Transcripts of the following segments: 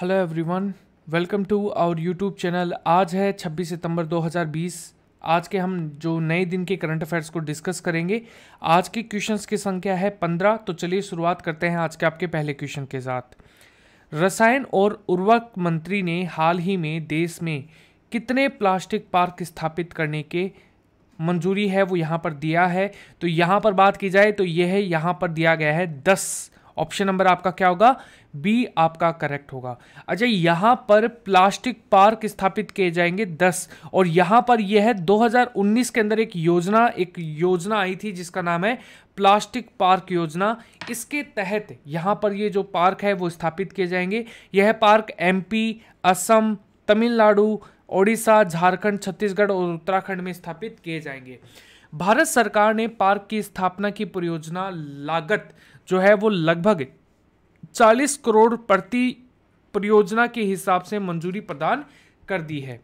Hello everyone welcome to our YouTube channel आज है 26 सितंबर 2020 आज के हम जो नए दिन के करंट अफेयर्स को डिस्कस करेंगे, आज के क्वेश्चंस की संख्या है 15 तो चलिए शुरुआत करते हैं आज के आपके पहले क्वेश्चन के साथ। रसायन और उर्वरक मंत्री ने हाल ही में देश में कितने प्लास्टिक पार्क स्थापित करने के मंजूरी है वो यहाँ पर दिया है। तो यहाँ पर बात की जाए तो यह यहाँ पर दिया गया है दस। ऑप्शन नंबर आपका क्या होगा? बी आपका करेक्ट होगा। अच्छा यहाँ पर प्लास्टिक पार्क स्थापित किए जाएँगे 10 और यहाँ पर यह है 2019 के अंदर एक योजना एक योजना आई थी जिसका नाम है प्लास्टिक पार्क योजना। इसके तहत यहाँ पर ये जो पार्क है वो स्थापित किए जाएँगे। यह पार्क एमपी असम, तमिलनाडु, ओडिशा, झारखंड, छत्तीसगढ़ और उत्तराखंड में स्थापित किए जाएँगे। भारत सरकार ने पार्क की स्थापना की परियोजना लागत जो है वो लगभग 40 करोड़ प्रति परियोजना के हिसाब से मंजूरी प्रदान कर दी है।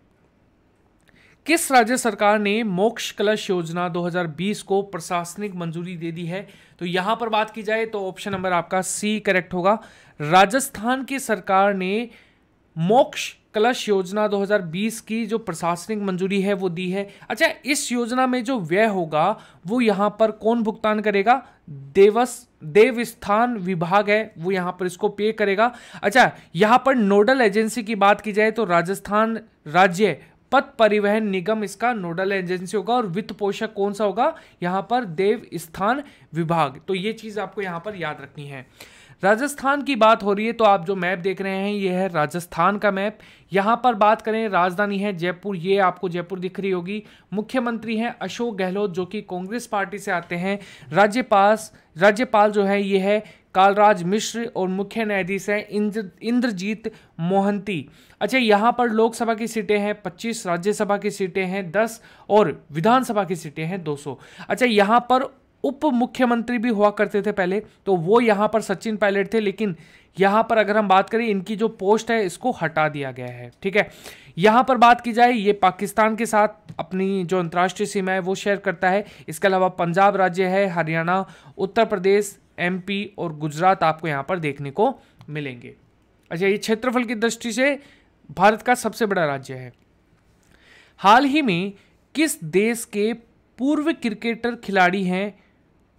किस राज्य सरकार ने मोक्ष कलश योजना 2020 को प्रशासनिक मंजूरी दे दी है? तो यहाँ पर बात की जाए तो ऑप्शन नंबर आपका सी करेक्ट होगा। राजस्थान की सरकार ने मोक्ष कलश योजना 2020 की जो प्रशासनिक मंजूरी है, वो दी है। अच्छा इस योजना में जो व्यय होगा, वो यहाँ पर कौन भुगतान करेगा? देवस, देवस्थान विभाग है, वो यहाँ पर इसको पे करेगा। अच्छा यहाँ पर नोडल एजेंसी की बात की जाए तो राजस्थान राज्य पथ परिवहन निगम इसका नोडल एजेंसी होगा और वित्त पोषक कौन सा होगा? यहाँ पर देव स्थान विभाग। तो ये चीज़ आपको यहाँ पर याद रखनी है। राजस्थान की बात हो रही है तो आप जो मैप देख रहे हैं, ये है राजस्थान का मैप। यहाँ पर बात करें, राजधानी है जयपुर, ये आपको जयपुर दिख रही होगी। मुख्यमंत्री हैं अशोक गहलोत, जो कि कांग्रेस पार्टी से आते हैं। राज्यपाल राज्यपाल जो है, ये है कालराज मिश्र और मुख्य न्यायाधीश हैं इंद्र, इंद्रजीत मोहंती। अच्छा यहाँ पर लोकसभा की सीटें हैं 25 राज्यसभा की सीटें हैं 10 और विधानसभा की सीटें हैं 200 अच्छा यहाँ पर उप मुख्यमंत्री भी हुआ करते थे पहले तो वो यहाँ पर सचिन पायलट थे, लेकिन यहाँ पर अगर हम बात करें, इनकी जो पोस्ट है, इसको हटा दिया गया है, ठीक है? यहाँ पर बात की जाए, ये पाकिस्तान के साथ अपनी जो अंतर्राष्ट्रीय सीमा है, वो शेयर करता है। इसके अलावा पंजाब राज्य है, हरियाणा, उत्तर प्रदेश, एमपी और गुजरात आपको यहाँ पर देखने को मिलेंगे। अच्छा ये क्षेत्रफल की दृष्टि से भारत का सबसे बड़ा राज्य है। हाल ही में किस देश के पूर्व क्रिकेटर खिलाड़ी हैं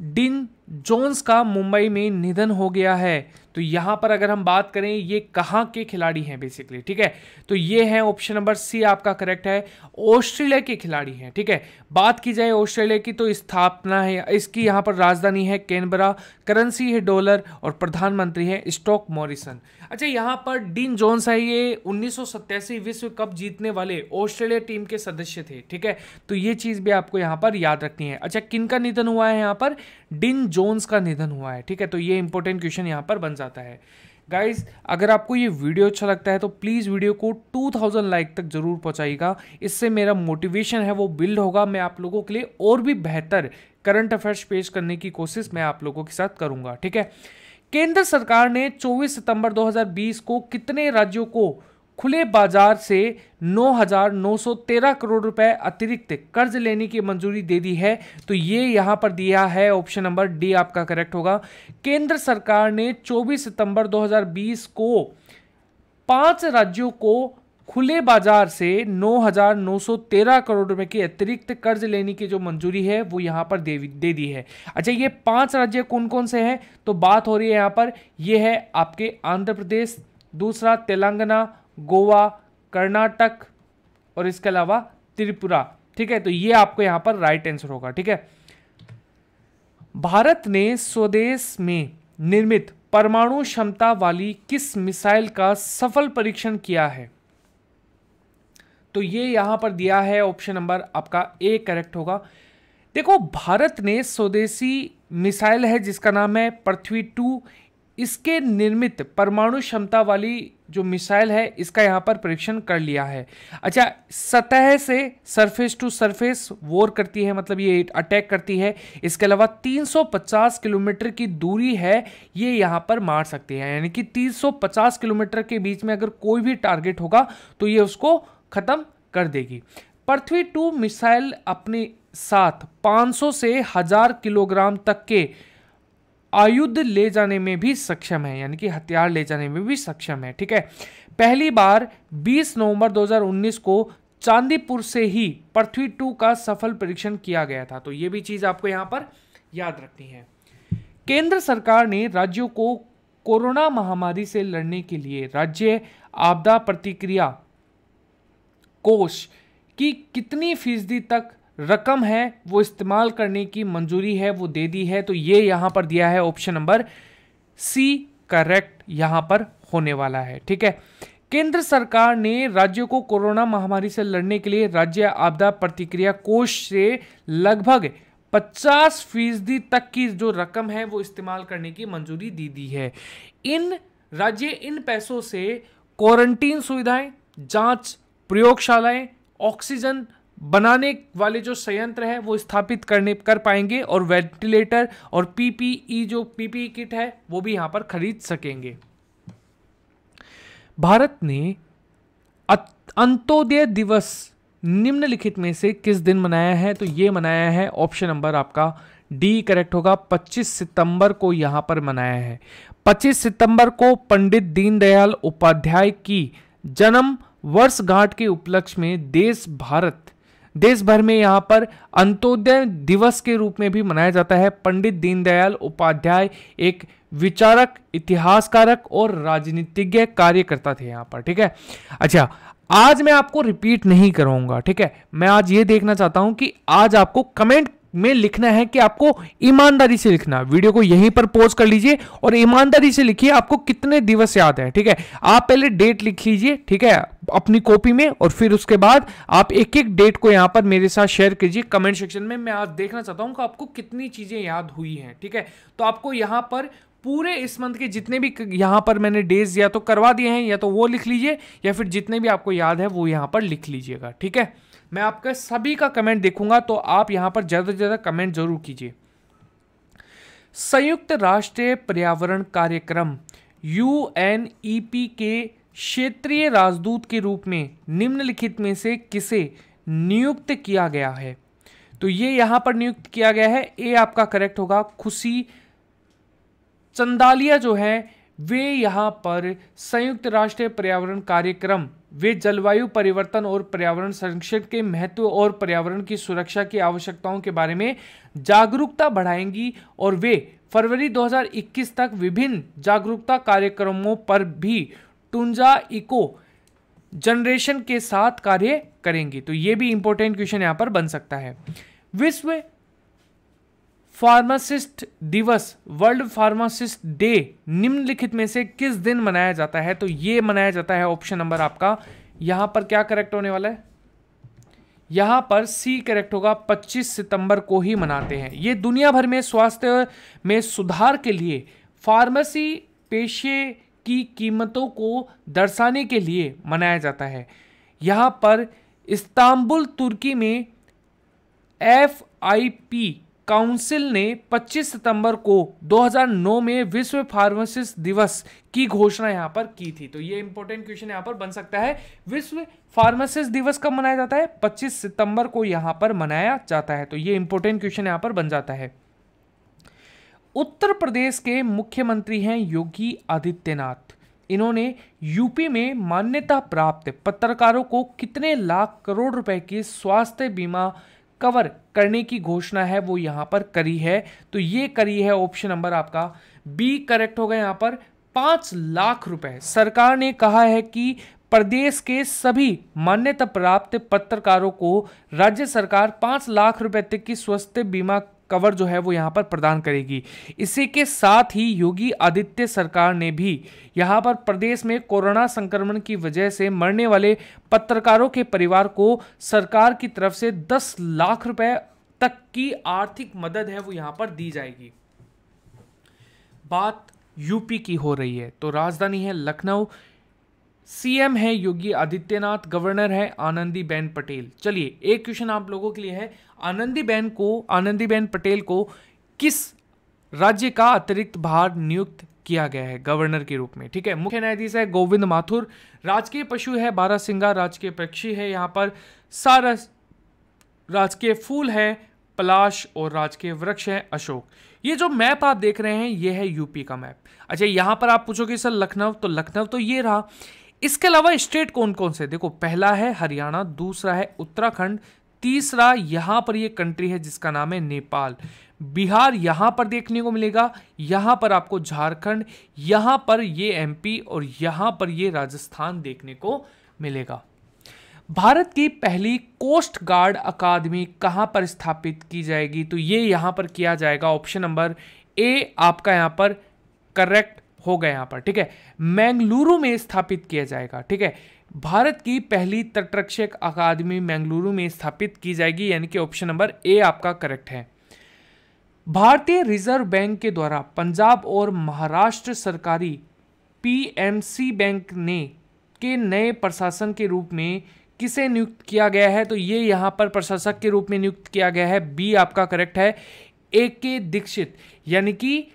डिन जोन्स का मुंबई में निधन हो गया है। तो यहाँ पर अगर हम बात करें, ये कहाँ के खिलाड़ी हैं बेसिकली ठीक है? तो ये है ऑप्शन नंबर सी आपका करेक्ट है। ऑस्ट्रेलिया के खिलाड़ी हैं, ठीक है? बात की जाए ऑस्ट्रेलिया की तो स्थापना है, इसकी यहाँ पर राजधानी है कैनबरा करेंसी है डॉलर और प्रधानमंत्री है स्टॉक मॉरिसन अच्छा यहाँ पर डीन जोन्स है ये, उन्नीस सौ सत्तासी विश्व कप जीतने वाले ऑस्ट्रेलिया टीम के सदस्य थे, ठीक है? तो ये चीज़ भी आपको यहाँ पर याद रखनी है। अच्छा किन का निधन हुआ है यहाँ पर? डिन जोन्स का निधन हुआ है, ठीक है? तो ये इंपॉर्टेंट क्वेश्चन यहाँ पर बन जाता है। गाइज़ अगर आपको ये वीडियो अच्छा लगता है तो प्लीज़ वीडियो को 2000 लाइक तक ज़रूर पहुंचाइएगा। इससे मेरा मोटिवेशन है, वो बिल्ड होगा। मैं आप लोगों के लिए और भी बेहतर करंट अफेयर्स पेश करने की कोशिश मैं आप लोगों के साथ करूँगा, ठीक है? केंद्र सरकार ने 24 सितंबर 2020 को कितने राज्यों को खुले बाज़ार से 9,913 करोड़ रुपए अतिरिक्त कर्ज लेने की मंजूरी दे दी है। तो ये यहाँ पर दिया है ऑप्शन नंबर डी आपका करेक्ट होगा। केंद्र सरकार ने 24 सितंबर 2020 को पाँच राज्यों को खुले बाज़ार से 9,913 करोड़ रुपए की अतिरिक्त कर्ज लेने की जो मंजूरी है वो यहाँ पर दे दे दी है। अच्छा ये पाँच राज्य कौन कौन से हैं? तो बात हो रही है यहाँ पर। ये है आपके आंध्र प्रदेश दूसरा तेलंगाना गोवा, कर्नाटक और इसके अलावा त्रिपुरा। ठीक है? तो ये आपको यहाँ पर राइट आंसर होगा। ठीक है? भारत ने स्वदेश में निर्मित परमाणु क्षमता वाली किस मिसाइल का सफल परीक्षण किया है? तो ये यहाँ पर दिया है ऑप्शन नंबर आपका ए करेक्ट होगा। देखो, भारत ने स्वदेशी मिसाइल है जिसका नाम है पृथ्वी टू। इसके निर्मित परमाणु क्षमता वाली जो मिसाइल है, इसका यहाँ पर परीक्षण कर लिया है। अच्छा सतह से सरफेस टू सरफेस वॉर करती है मतलब ये अटैक करती है। इसके अलावा 350 किलोमीटर की दूरी है, ये यहाँ पर मार सकती है। यानी कि 350 किलोमीटर के बीच में अगर कोई भी टारगेट होगा तो ये उसको ख़त्म कर देगी। पृथ्वी टू मिसाइल अपने साथ 500 से हज़ार किलोग्राम तक के आयुध ले जाने में भी सक्षम है, यानी कि हथियार ले जाने में भी सक्षम है, ठीक है? पहली बार 20 नवंबर 2019 को चांदीपुर से ही पृथ्वी टू का सफल परीक्षण किया गया था। तो ये भी चीज़ आपको यहाँ पर याद रखनी है। केंद्र सरकार ने राज्यों को कोरोना महामारी से लड़ने के लिए राज्य आपदा प्रतिक्रिया कोष की कितनी फ़ीसदी तक रकम है, वो इस्तेमाल करने की मंजूरी है, वो दे दी है तो ये यहाँ पर दिया है ऑप्शन नंबर सी करेक्ट यहाँ पर होने वाला है, ठीक है? केंद्र सरकार ने राज्यों को कोरोना महामारी से लड़ने के लिए राज्य आपदा प्रतिक्रिया कोष से लगभग 50 फ़ीसदी तक की जो रकम है, वो इस्तेमाल करने की मंजूरी दी दी है। इन, राज्य इन पैसों से क्वारंटीन सुविधाएँ, जाँच प्रयोगशालाएँ, ऑक्सीजन बनाने वाले जो संयंत्र है, वो स्थापित करने, कर पाएँगे और वेंटिलेटर और पीपीई जो पीपीई किट है, वो भी यहाँ पर खरीद सकेंगे। भारत ने अंत्योदय दिवस निम्नलिखित में से किस दिन मनाया है? तो ये मनाया है, ऑप्शन नंबर आपका डी करेक्ट होगा। 25 सितंबर को यहाँ पर मनाया है। 25 सितंबर को पंडित दीनदयाल उपाध्याय की जन्म वर्षगांठ के उपलक्ष्य में देश भारत देश भर में यहाँ पर अंत्योदय दिवस के रूप में भी मनाया जाता है। पंडित दीनदयाल उपाध्याय एक विचारक, इतिहासकारक और राजनीतिज्ञ कार्यकर्ता थे यहाँ पर, ठीक है? अच्छा आज मैं आपको रिपीट नहीं करूँगा, ठीक है? मैं आज ये देखना चाहता हूँ कि आज आपको कमेंट में लिखना है कि आपको ईमानदारी से लिखना। वीडियो को यहीं पर पोज कर लीजिए और ईमानदारी से लिखिए, आपको कितने दिवस याद है, ठीक है? आप पहले डेट लिख लीजिए, ठीक है, अपनी कॉपी में और फिर उसके बाद आप एक एक डेट को यहाँ पर मेरे साथ शेयर कीजिए। कमेंट सेक्शन में मैं आज देखना चाहता हूँ कि आपको कितनी चीज़ें याद हुई हैं, ठीक है? तो आपको यहाँ पर पूरे इस मंथ के जितने भी यहाँ पर मैंने डेज़ या तो करवा दिए हैं या तो वो लिख लीजिए या फिर जितने भी आपको याद है वो यहाँ पर लिख लीजिएगा, ठीक है? मैं आपका सभी का कमेंट देखूँगा तो आप यहाँ पर ज़्यादा से ज़्यादा कमेंट ज़रूर कीजिए। संयुक्त राष्ट्र पर्यावरण कार्यक्रम यूएनईपी के क्षेत्रीय राजदूत के रूप में निम्नलिखित में से किसे नियुक्त किया गया है? तो ये यहाँ पर नियुक्त किया गया है ए आपका करेक्ट होगा। खुशी चंदालिया जो है, वे यहाँ पर संयुक्त राष्ट्र पर्यावरण कार्यक्रम वे जलवायु परिवर्तन और पर्यावरण संरक्षण के महत्व और पर्यावरण की सुरक्षा की आवश्यकताओं के बारे में जागरूकता बढ़ाएँगी और वे फरवरी 2021 तक विभिन्न जागरूकता कार्यक्रमों पर भी टुंजा इको जनरेशन के साथ कार्य करेंगी। तो ये भी इंपॉर्टेंट क्वेश्चन यहाँ पर बन सकता है। विश्व फार्मासिस्ट दिवस, वर्ल्ड फार्मासिस्ट डे, निम्नलिखित में से किस दिन मनाया जाता है? तो ये मनाया जाता है ऑप्शन नंबर आपका। यहाँ पर क्या करेक्ट होने वाला है? यहाँ पर सी करेक्ट होगा 25 सितंबर को ही मनाते हैं। ये दुनिया भर में स्वास्थ्य में सुधार के लिए, फार्मेसी पेशे की कीमतों को दर्शाने के लिए मनाया जाता है। यहाँ पर इस्तांबुल, तुर्की में एफ़ आई पी काउंसिल ने 25 सितंबर को 2009 में विश्व फार्मासिस्ट दिवस की घोषणा यहाँ पर की थी। तो ये इंपॉर्टेंट क्वेश्चन यहाँ पर बन सकता है। विश्व फार्मासिस्ट दिवस कब मनाया जाता है? 25 सितंबर को यहाँ पर मनाया जाता है। तो ये इंपॉर्टेंट क्वेश्चन यहाँ पर बन जाता है। उत्तर प्रदेश के मुख्यमंत्री हैं योगी आदित्यनाथ। इन्होंने यूपी में मान्यता प्राप्त पत्रकारों को कितने लाख करोड़ रुपए की स्वास्थ्य बीमा कवर करने की घोषणा है, वो यहाँ पर करी है। तो ये करी है ऑप्शन नंबर आपका। बी करेक्ट होगा यहाँ पर, पाँच लाख रुपए। सरकार ने कहा है कि प्रदेश के सभी मान्यता प्राप्त पत्रकारों को राज्य सरकार पाँच लाख रुपए तक की स्वास्थ्य बीमा कवर जो है वो यहाँ पर प्रदान करेगी। इसी के साथ ही योगी आदित्य सरकार ने भी यहाँ पर प्रदेश में कोरोना संक्रमण की वजह से मरने वाले पत्रकारों के परिवार को सरकार की तरफ़ से 10 लाख रुपए तक की आर्थिक मदद है वो यहाँ पर दी जाएगी। बात यूपी की हो रही है। तो राजधानी है लखनऊ। सीएम है योगी आदित्यनाथ गवर्नर है आनंदीबेन पटेल। चलिए, एक क्वेश्चन आप लोगों के लिए है। आनंदीबेन को, आनंदीबेन पटेल को किस राज्य का अतिरिक्त भार नियुक्त किया गया है गवर्नर के रूप में? ठीक है, मुख्य न्यायाधीश है गोविंद माथुर। राजकीय पशु है बारह सिंगा, राजकीय पक्षी है यहाँ पर। सारस राजकीय फूल है पलाश और राजकीय वृक्ष है अशोक। ये जो मैप आप देख रहे हैं, ये है यूपी का मैप। अच्छा यहाँ पर आप पूछोगे, सर, लखनऊ? तो लखनऊ तो ये रहा। इसके अलावा स्टेट कौन कौन से? देखो, पहला है हरियाणा, दूसरा है उत्तराखंड, तीसरा यहाँ पर ये कंट्री है जिसका नाम है नेपाल। बिहार यहाँ पर देखने को मिलेगा, यहाँ पर आपको झारखंड, यहाँ पर ये एमपी और यहाँ पर ये राजस्थान देखने को मिलेगा। भारत की पहली कोस्ट गार्ड अकादमी कहाँ पर स्थापित की जाएगी? तो ये यहाँ पर किया जाएगा। ऑप्शन नंबर ए आपका यहाँ पर करेक्ट हो गया यहाँ पर, ठीक है? मैंगलुरु में स्थापित किया जाएगा, ठीक है? भारत की पहली तटरक्षक अकादमी मैंगलुरु में स्थापित की जाएगी, यानी कि ऑप्शन नंबर ए आपका करेक्ट है। भारतीय रिज़र्व बैंक के द्वारा पंजाब और महाराष्ट्र सरकारी पीएमसी बैंक ने के नए प्रशासन के रूप में किसे नियुक्त किया गया है? तो ये यहाँ पर प्रशासक के रूप में नियुक्त किया गया है, बी आपका करेक्ट है, ए के दीक्षित, यानी कि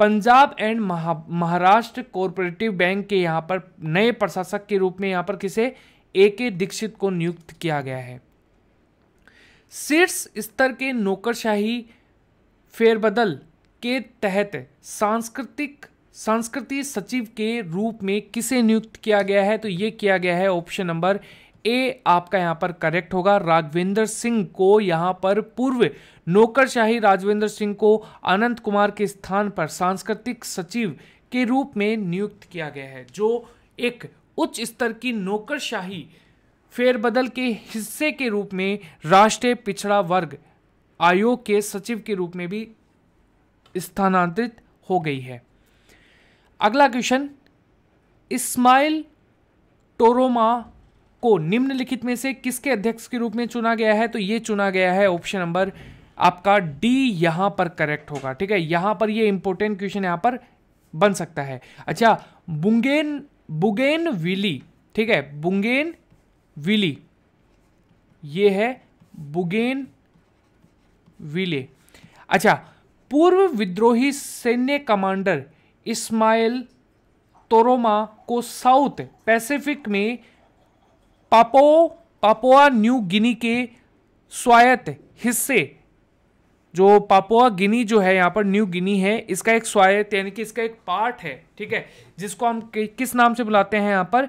Punjab and Maharashtra cooperative bank के यहाँ पर नए प्रशासक के रूप में यहाँ पर किसे? ए के दीक्षित को नियुक्त किया गया है। शीर्ष स्तर के नौकरशाही फेरबदल के तहत सांस्कृतिक, संस्कृति सचिव के रूप में किसे नियुक्त किया गया है? तो ये किया गया है ऑप्शन नंबर ए आपका यहाँ पर करेक्ट होगा। राघवेंद्र सिंह को यहाँ पर पूर्व नौकरशाही राजवेंद्र सिंह को अनंत कुमार के स्थान पर सांस्कृतिक सचिव के रूप में नियुक्त किया गया है, जो एक उच्च स्तर की नौकरशाही फेरबदल के हिस्से के रूप में राष्ट्रीय पिछड़ा वर्ग आयोग के सचिव के रूप में भी स्थानांतरित हो गई है। अगला क्वेश्चन, इस्माइल टोरोमा को निम्नलिखित में से किसके अध्यक्ष के रूप में चुना गया है? तो ये चुना गया है ऑप्शन नंबर आपका डी यहाँ पर करेक्ट होगा, ठीक है? यहाँ पर ये इंपॉर्टेंट क्वेश्चन यहाँ पर बन सकता है। अच्छा बुंगेन, बुगेन विली, ठीक है? बुंगेन विली, ये है बुगेन विले। अच्छा पूर्व विद्रोही सैन्य कमांडर इस्माइल तोरोमा को साउथ पैसिफिक में पापो, पापोआ न्यू गिनी के स्वायत्त हिस्से। जो पापोआ गिनी जो है, यहाँ पर न्यू गिनी है, इसका एक स्वायत्त, यानी कि इसका एक पार्ट है, ठीक है, जिसको हम किस नाम से बुलाते हैं यहाँ पर?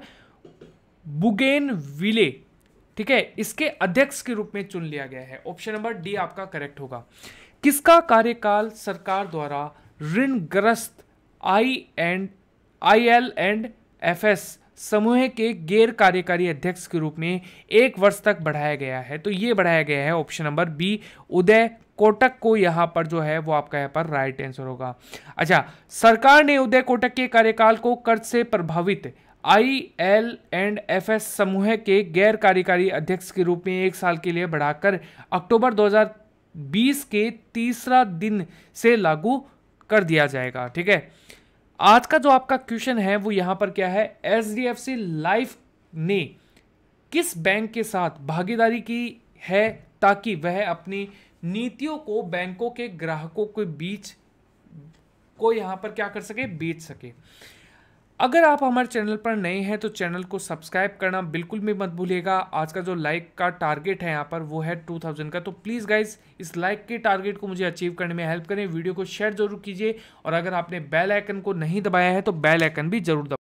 बुगेन विले, ठीक है, इसके अध्यक्ष के रूप में चुन लिया गया है। ऑप्शन नंबर डी आपका करेक्ट होगा। किसका कार्यकाल सरकार द्वारा ऋणग्रस्त I and, I L and F S समूह के गैर कार्यकारी अध्यक्ष के रूप में एक वर्ष तक बढ़ाया गया है। तो ये बढ़ाया गया है option number B Uday Kotak को यहाँ पर जो है वो आपका यहाँ पर राइट आंसर होगा। अच्छा सरकार ने उदय कोटक के कार्यकाल को कर्ज से प्रभावित I L and F S समूह के गैर कार्यकारी अध्यक्ष के रूप में एक साल के लिए बढ़ाकर अक्टूबर 2020 के तीसरा दिन से लागू कर दिया जाएगा। ठीक है? आज का जो आपका क्वेश्चन है, वो यहाँ पर क्या है? H D F C life ने किस बैंक के साथ भागीदारी की है ताकि वह अपनी नीतियों को बैंकों के ग्राहकों के बीच को यहाँ पर क्या कर सके? बेच सके। अगर आप हमारे चैनल पर नए हैं तो चैनल को सब्सक्राइब करना बिल्कुल भी मत भूलिएगा। आज का जो लाइक का टारगेट है यहाँ पर, वो है 2000 का। तो प्लीज़ गाइज़ इस लाइक के टारगेट को मुझे अचीव करने में हेल्प करें। वीडियो को शेयर ज़रूर कीजिए। और अगर आपने बेल आइकन को नहीं दबाया है तो बेल आइकन भी ज़रूर दबाए।